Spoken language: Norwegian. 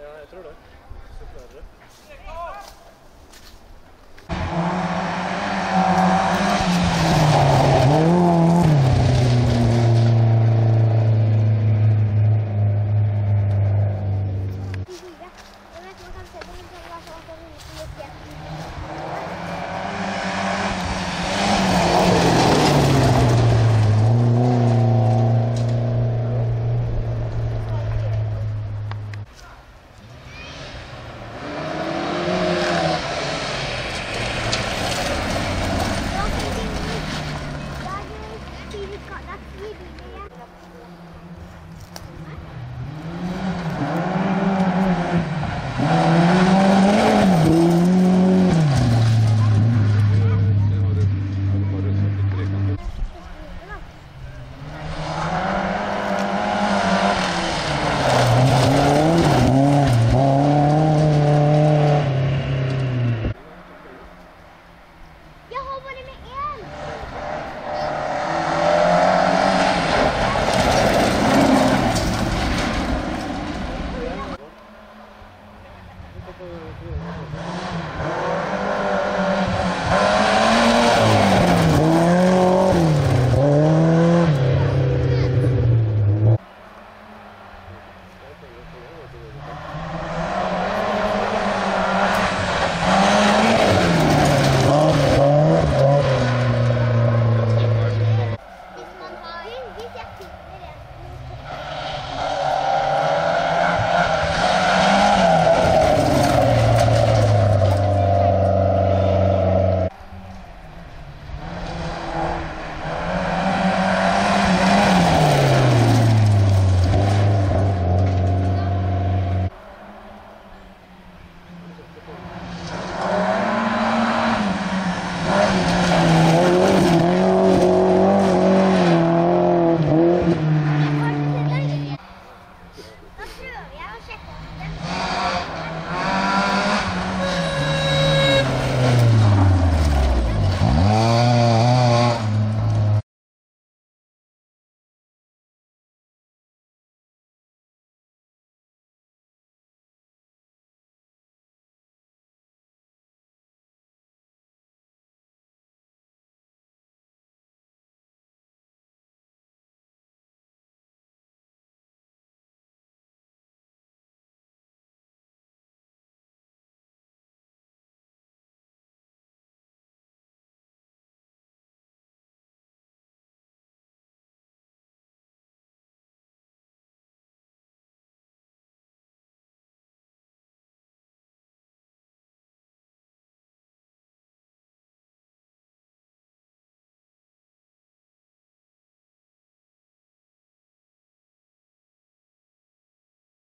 Ja, jeg tror det. Så klarer det.